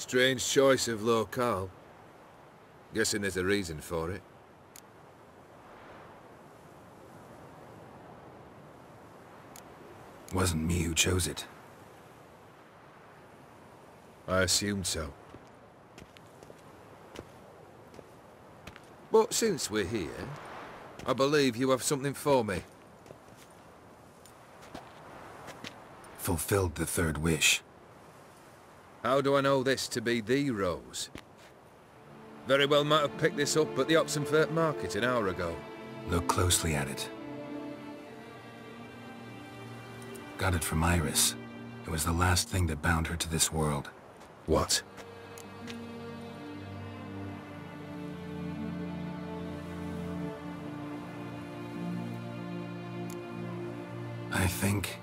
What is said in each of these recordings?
Strange choice of locale. Guessing there's a reason for it. Wasn't me who chose it. I assumed so. But since we're here, I believe you have something for me. Fulfilled the third wish. How do I know this to be the rose? Very well might have picked this up at the Oxenfurt market an hour ago. Look closely at it. Got it from Iris. It was the last thing that bound her to this world. What? I think...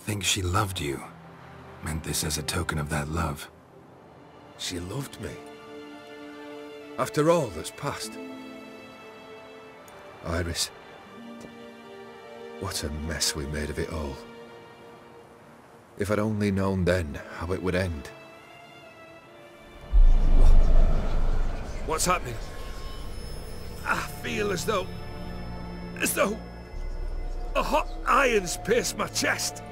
think she loved you. Meant this as a token of that love. She loved me. After all that's passed. Iris. What a mess we made of it all. If I'd only known then how it would end. What's happening? I feel as though... as though... a hot iron's pierced my chest.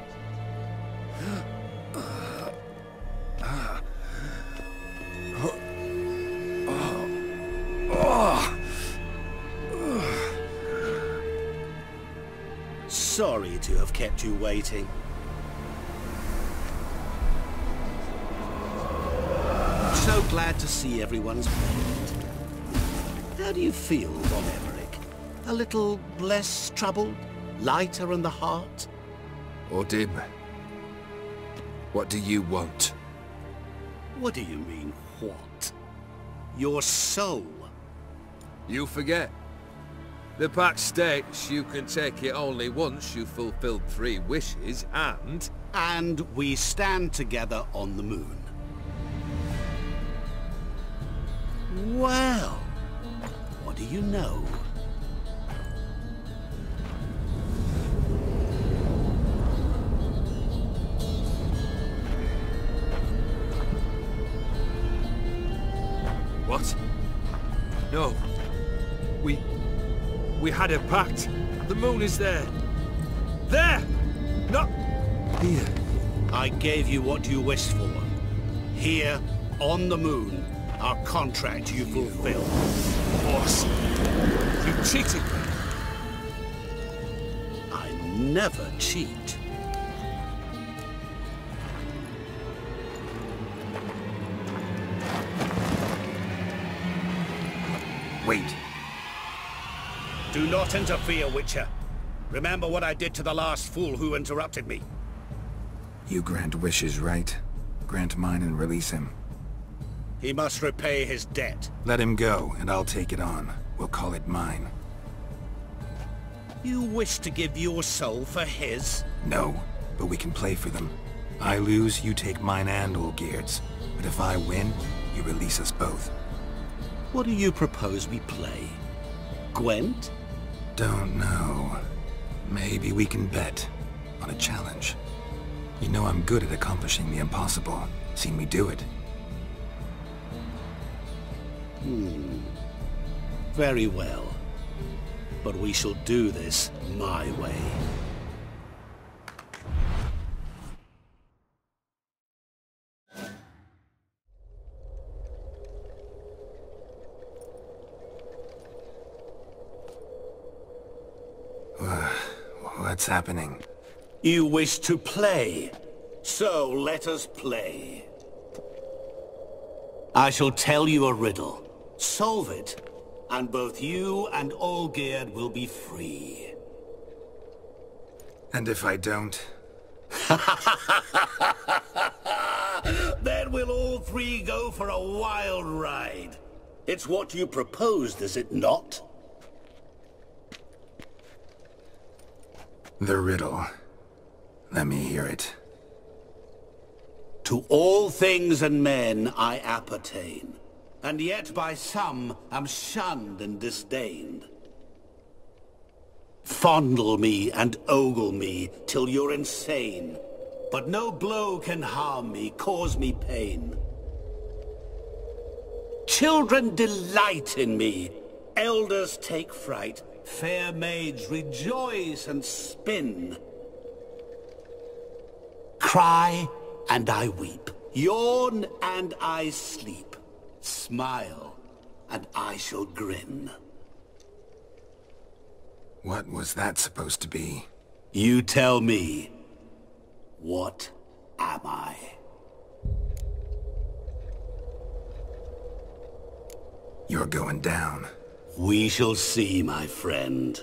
Sorry to have kept you waiting. So glad to see everyone's made. How do you feel, Von Everec? A little less troubled? Lighter in the heart? O'Dim, what do you want? What do you mean, what? Your soul. You forget. The pact states you can take it only once you've fulfilled three wishes, and... And we stand together on the moon. Well, what do you know? What? No. We... We had a pact. The moon is there. There! Not... here. I gave you what you wished for. Here, on the moon, our contract you fulfilled. Boss, you cheated me. I never cheat. Wait. Do not interfere, Witcher. Remember what I did to the last fool who interrupted me. You grant wishes, right? Grant mine and release him. He must repay his debt. Let him go, and I'll take it on. We'll call it mine. You wish to give your soul for his? No, but we can play for them. I lose, you take mine and Olgierd's. But if I win, you release us both. What do you propose we play? Gwent? Don't know. Maybe we can bet. On a challenge. You know I'm good at accomplishing the impossible. Seen me do it. Hmm. Very well. But we shall do this my way. What's happening? You wish to play. So let us play. I shall tell you a riddle. Solve it, and both you and Olgierd will be free. And if I don't? then we'll all three go for a wild ride. It's what you proposed, is it not? The riddle. Let me hear it. To all things and men I appertain, and yet by some am shunned and disdained. Fondle me and ogle me till you're insane, but no blow can harm me, cause me pain. Children delight in me. Elders take fright. Fair maids rejoice and spin. Cry and I weep. Yawn and I sleep. Smile and I shall grin. What was that supposed to be? You tell me. What am I? You're going down. We shall see, my friend.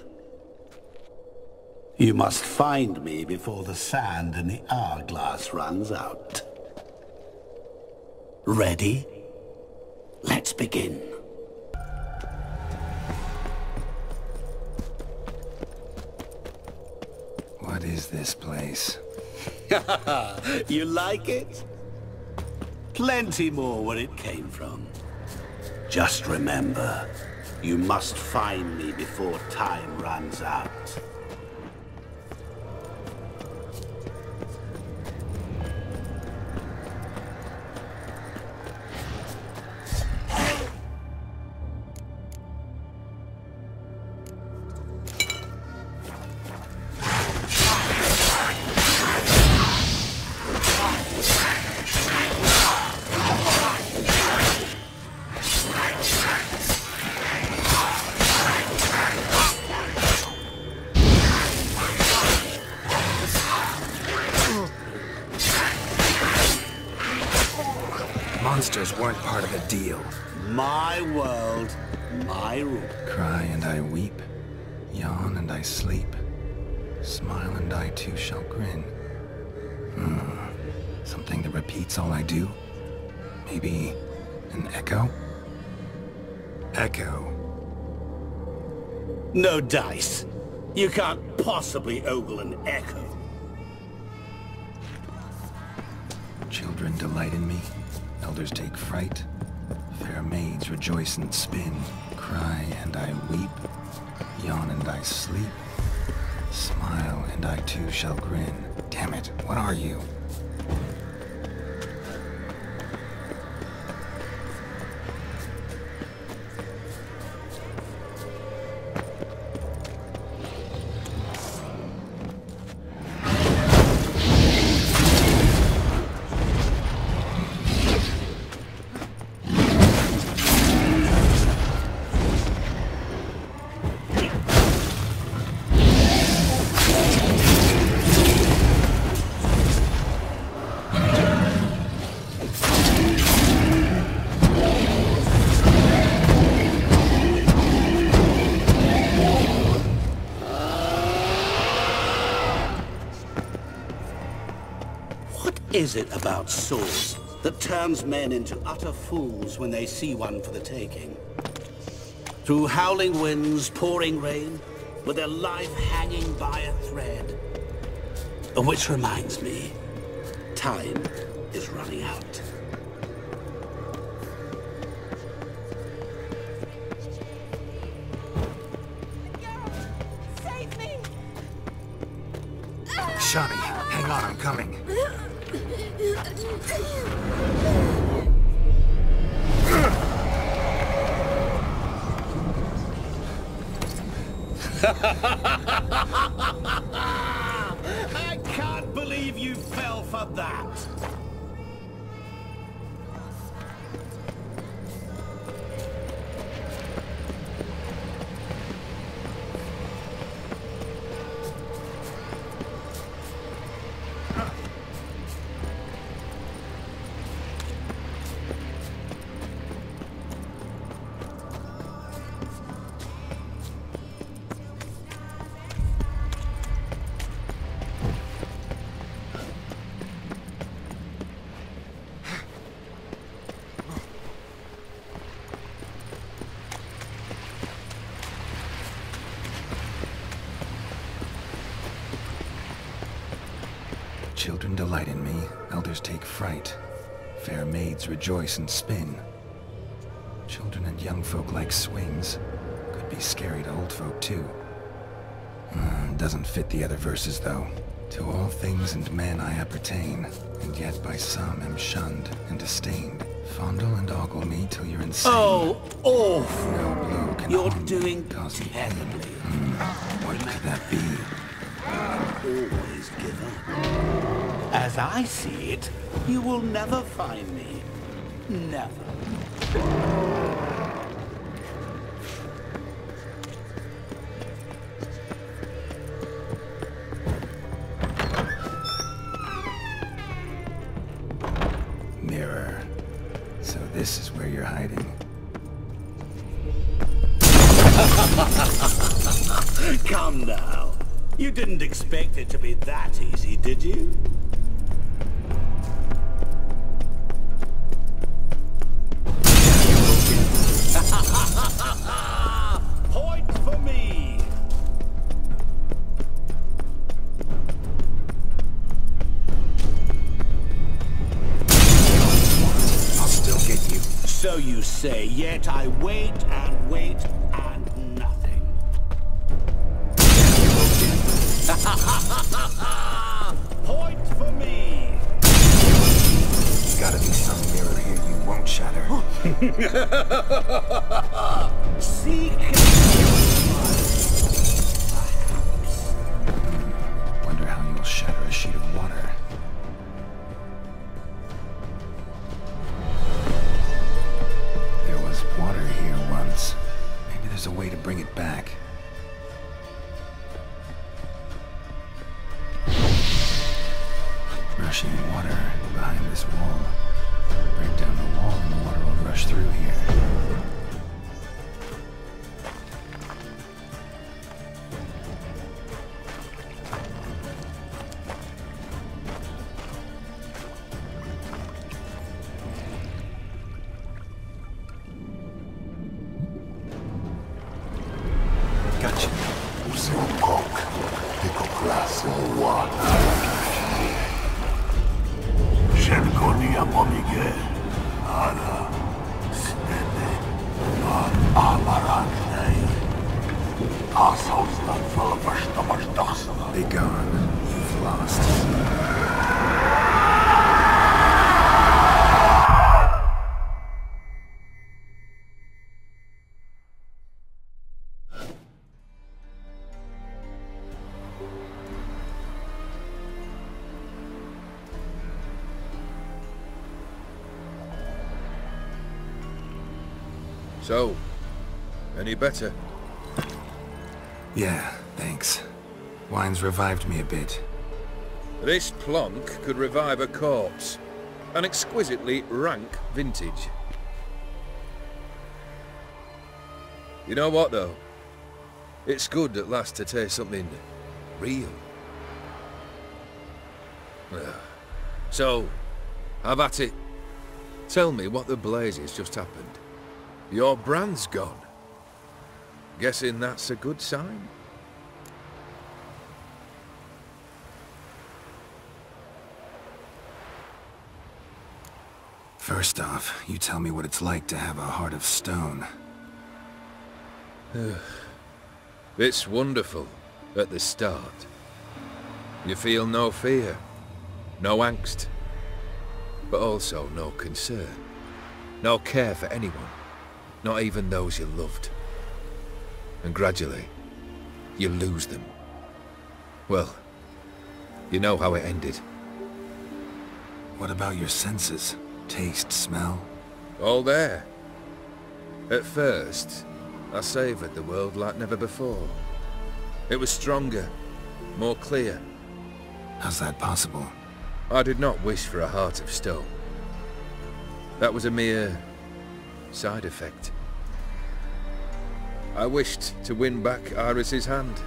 You must find me before the sand in the hourglass runs out. Ready? Let's begin. What is this place? you like it? Plenty more where it came from. Just remember, you must find me before time runs out. Monsters weren't part of the deal. My world, my rule. Cry and I weep. Yawn and I sleep. Smile and I too shall grin. Hmm. Something that repeats all I do? Maybe an echo? Echo. No dice. You can't possibly ogle an echo. Children delight in me. Elders take fright. Fair maids rejoice and spin. Cry and I weep. Yawn and I sleep. Smile and I too shall grin. Damn it, what are you? Is it about swords that turns men into utter fools when they see one for the taking? Through howling winds, pouring rain, with their life hanging by a thread. Which reminds me, time is running out. Save! Shani, hang on, I'm coming. I Children delight in me, elders take fright. Fair maids rejoice and spin. Children and young folk like swings. Could be scary to old folk too. Uh, doesn't fit the other verses though. To all things and men I appertain, and yet by some am shunned and disdained. Fondle and ogle me till you're insane. Oh, awful. No blow can You're doing does he? What could that be? Always give up. As I see it, you will never find me. Never. You didn't expect it to be that easy, did you? Point for me. I'll still get you. So you say, yet I wait and wait Point for me. Gotta be some mirror here you won't shatter. Seek. Wonder how you'll shatter a sheet of water. There was water here once. Maybe there's a way to bring it back. This wall. Break down the wall and the water will rush through here. Gotcha. Kok, tylko klasy łata. So, any better? Yeah, thanks. Wine's revived me a bit. This plonk could revive a corpse. An exquisitely rank vintage. You know what, though? It's good at last to taste something real. So, have at it. Tell me what the blazes just happened. Your brand's gone. Guessing that's a good sign? First off, you tell me what it's like to have a heart of stone. It's wonderful at the start. You feel no fear, no angst, but also no concern, no care for anyone, not even those you loved. And gradually, you lose them. Well, you know how it ended. What about your senses? Taste, smell? All there. At first, I savoured the world like never before. It was stronger, more clear. How's that possible? I did not wish for a heart of stone. That was a mere side effect. I wished to win back Iris's hand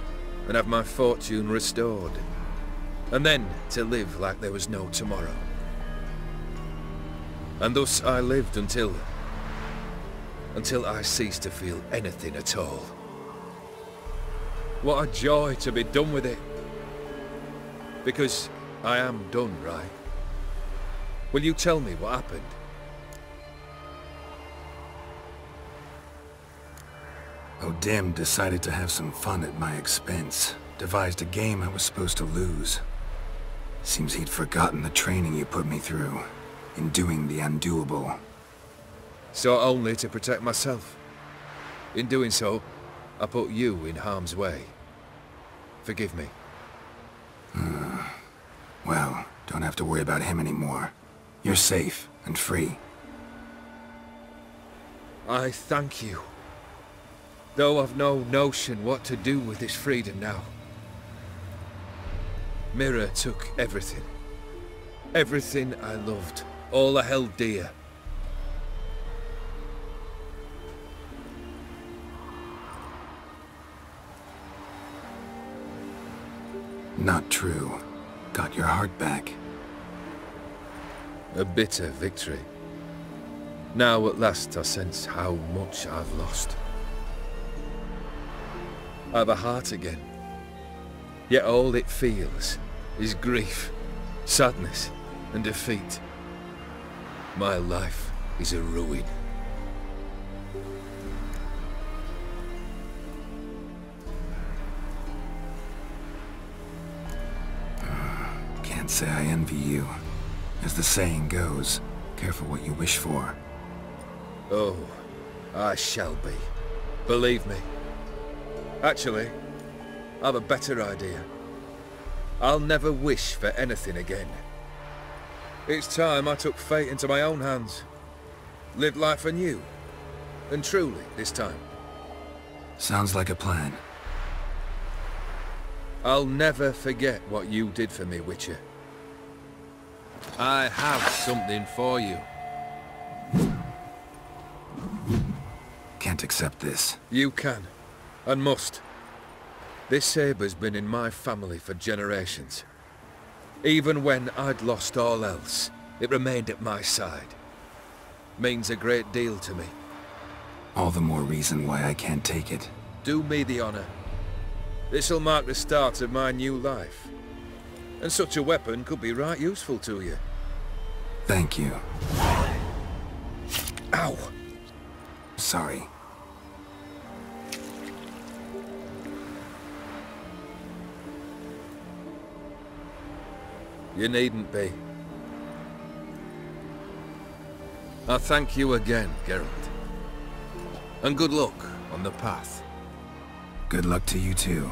and have my fortune restored. And then to live like there was no tomorrow. And thus I lived until... until I ceased to feel anything at all. What a joy to be done with it. Because I am done, right? Will you tell me what happened? O'Dim decided to have some fun at my expense. Devised a game I was supposed to lose. Seems he'd forgotten the training you put me through. In doing the undoable. So only to protect myself. In doing so, I put you in harm's way. Forgive me. Hmm. Well, don't have to worry about him anymore. You're safe and free. I thank you. Though I've no notion what to do with this freedom now. Mira took everything. Everything I loved. All I held dear. Not true. Got your heart back. A bitter victory. Now at last I sense how much I've lost. I've a heart again. Yet all it feels is grief, sadness, and defeat. My life is a ruin. Can't say I envy you. As the saying goes, careful what you wish for. Oh, I shall be. Believe me. Actually, I've a better idea. I'll never wish for anything again. It's time I took fate into my own hands. Lived life anew. And truly, this time. Sounds like a plan. I'll never forget what you did for me, Witcher. I have something for you. Can't accept this. You can. And must. This sabre's been in my family for generations. Even when I'd lost all else, it remained at my side. Means a great deal to me. All the more reason why I can't take it. Do me the honor. This'll mark the start of my new life. And such a weapon could be right useful to you. Thank you. Ow! Sorry. You needn't be. I thank you again, Geralt. And good luck on the path. Good luck to you too.